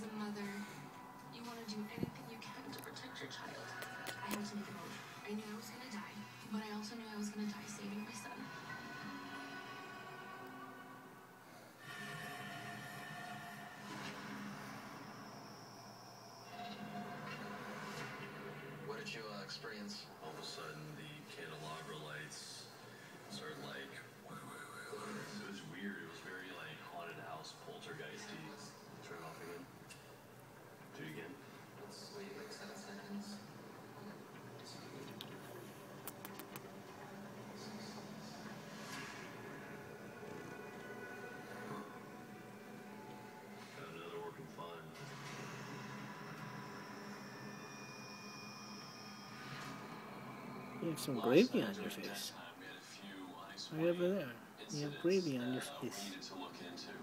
As a mother, you want to do anything you can to protect your child. I had to make a move. I knew I was gonna die, but I also knew I was gonna die saving my son. What did you uh, experience? All of a sudden, the candelabra lights You have some gravy on your face. Right over there. You have gravy on your face. Needed to look into.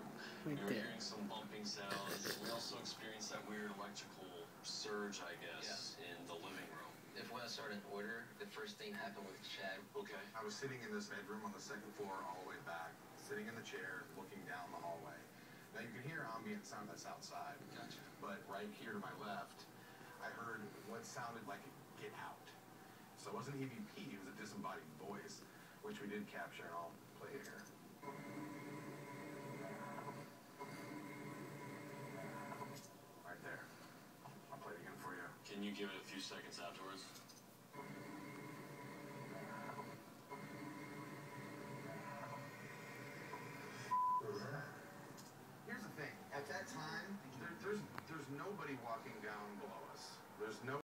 Right there. some bumping sounds. we also experienced that weird electrical surge, I guess, in the living room. If Wes started an order, the first thing happened with Chad. Okay. I was sitting in this bedroom on the second floor, all the way back, sitting in the chair, looking down the hallway. Now you can hear ambient sound that's outside, Gotcha. but right here to my left, I heard what sounded like a get out. So it wasn't EVP, it was a disembodied voice, which we did capture, and I'll play it here. Right there. I'll play it again for you. Can you give it a few seconds afterwards?